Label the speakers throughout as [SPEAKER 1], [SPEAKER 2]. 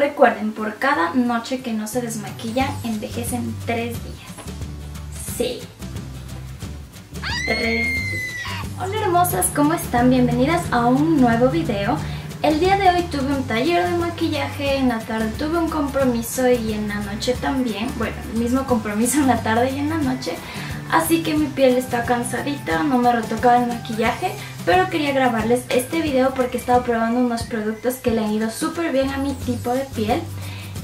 [SPEAKER 1] Recuerden, por cada noche que no se desmaquillan, envejecen 3 días. Sí. 3 días. Hola hermosas, ¿cómo están? Bienvenidas a un nuevo video. El día de hoy tuve un taller de maquillaje, en la tarde tuve un compromiso y en la noche también. Bueno, el mismo compromiso en la tarde y en la noche. Así que mi piel está cansadita, no me retocaba el maquillaje, pero quería grabarles este video porque he estado probando unos productos que le han ido súper bien a mi tipo de piel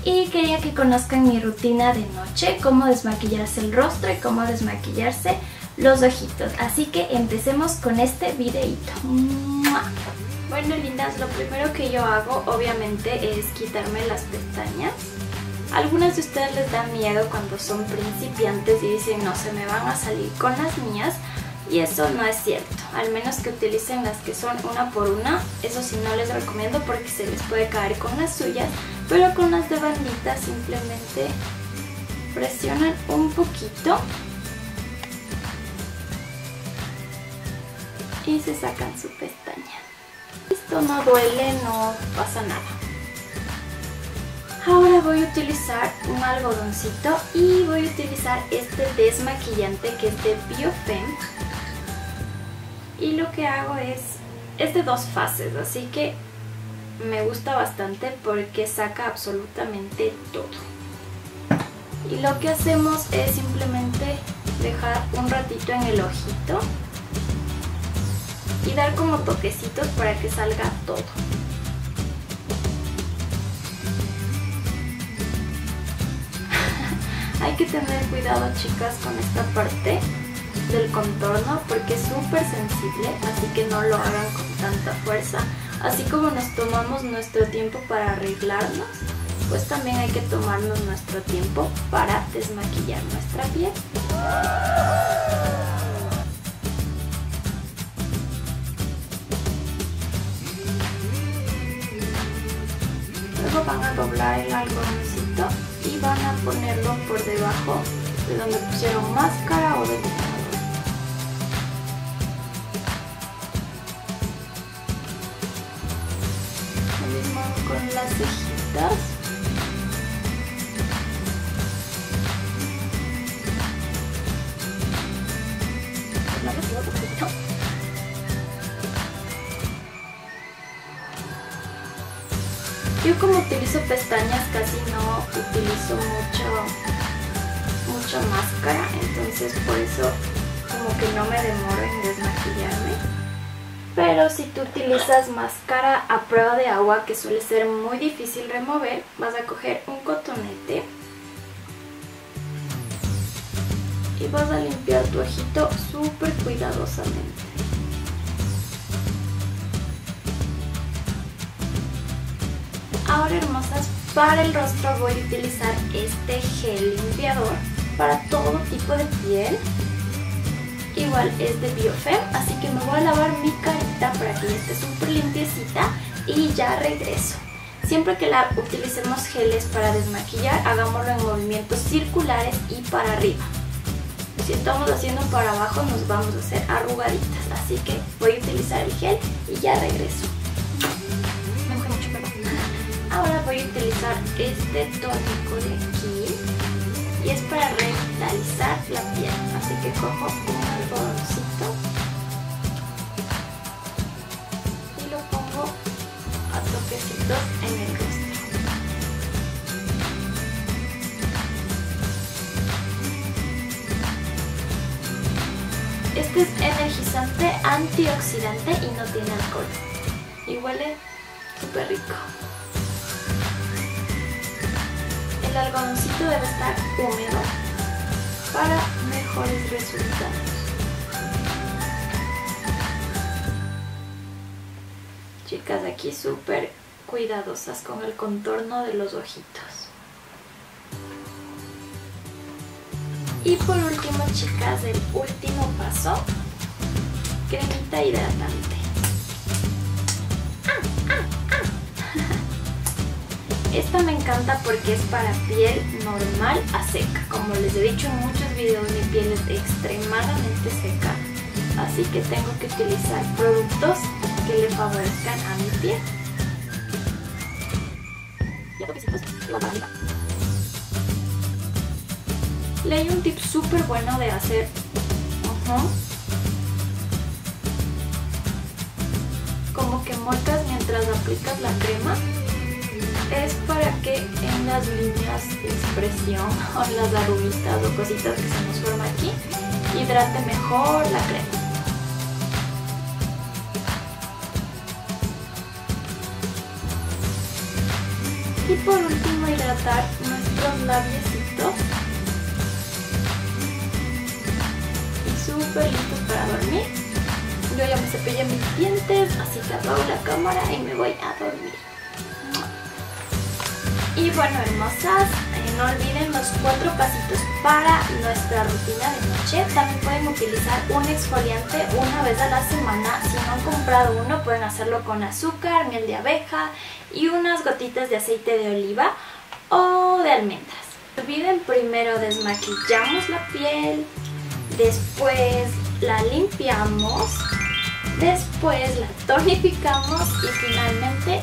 [SPEAKER 1] y quería que conozcan mi rutina de noche, cómo desmaquillarse el rostro y cómo desmaquillarse los ojitos. Así que empecemos con este videito. Bueno lindas, lo primero que yo hago obviamente es quitarme las pestañas algunas de ustedes les da miedo cuando son principiantes y dicen no, se me van a salir con las mías y eso no es cierto, al menos que utilicen las que son una por una, eso sí no les recomiendo porque se les puede caer con las suyas, pero con las de bandita simplemente presionan un poquito y se sacan su pestaña. Esto no duele, no pasa nada. Ahora voy a utilizar un algodoncito y voy a utilizar este desmaquillante que es de Biofem. Y lo que hago es, es de dos fases, así que me gusta bastante porque saca absolutamente todo. Y lo que hacemos es simplemente dejar un ratito en el ojito y dar como toquecitos para que salga todo. Hay que tener cuidado chicas con esta parte del contorno porque es súper sensible, así que no lo hagan con tanta fuerza. Así como nos tomamos nuestro tiempo para arreglarnos, pues también hay que tomarnos nuestro tiempo para desmaquillar nuestra piel. Luego van a doblar el algodoncito y van a ponerlo por debajo de donde pusieron máscara o delineador. Con las cejitas. Yo como utilizo pestañas casi no utilizo mucho, mucha máscara, entonces por eso como que no me demoro en desmaquillarme. Pero si tú utilizas máscara a prueba de agua, que suele ser muy difícil remover, vas a coger un cotonete y vas a limpiar tu ojito súper cuidadosamente. Ahora hermosas, para el rostro voy a utilizar este gel limpiador para todo tipo de piel. Igual es de Biofem, así que me voy a lavar mi carita para que esté súper limpiecita y ya regreso. Siempre que la utilicemos geles para desmaquillar, hagámoslo en movimientos circulares y para arriba. Si estamos haciendo para abajo nos vamos a hacer arrugaditas, así que voy a utilizar el gel y ya regreso. Ahora voy a utilizar este tónico de aquí y es para revitalizar la piel. Así que cojo Este es energizante, antioxidante y no tiene alcohol. Y huele súper rico. el algodoncito debe estar húmedo para mejores resultados. Chicas, aquí súper cuidadosas con el contorno de los ojitos. Y por último, chicas, el último paso, cremita hidratante. Esta me encanta porque es para piel normal a seca. Como les he dicho en muchos videos, mi piel es extremadamente seca. Así que tengo que utilizar productos que le favorezcan a mi piel. Leí un tip súper bueno de hacer. Como que muecas mientras aplicas la crema. Es para que en las líneas de expresión o las arruguitas o cositas que se nos forman aquí hidrate mejor la crema. Y por último hidratar nuestros labiositos súper listos para dormir. Yo ya me cepillé mis dientes, así que apago la cámara y me voy a dormir. Y bueno, hermosas, eh, no olviden los cuatro pasitos para nuestra rutina de noche. También pueden utilizar un exfoliante una vez a la semana. Si no han comprado uno, pueden hacerlo con azúcar, miel de abeja y unas gotitas de aceite de oliva o de almendras. No olviden primero desmaquillamos la piel, después la limpiamos, después la tonificamos y finalmente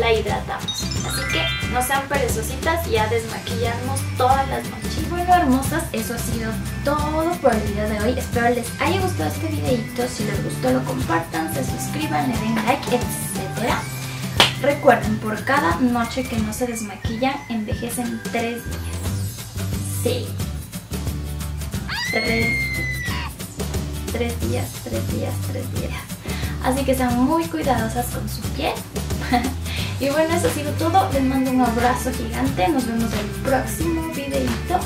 [SPEAKER 1] la hidratamos. Así que no sean perezositas y a desmaquillarnos todas las noches. Y bueno, hermosas, eso ha sido todo por el video de hoy. Espero les haya gustado este videito. Si les gustó, lo compartan, se suscriban, le den like, etc. Recuerden, por cada noche que no se desmaquillan, envejecen 3 días. Sí, tres, días, tres días, tres días. Así que sean muy cuidadosas con su piel. y bueno, eso ha sido todo. Les mando un abrazo gigante. Nos vemos en el próximo videito.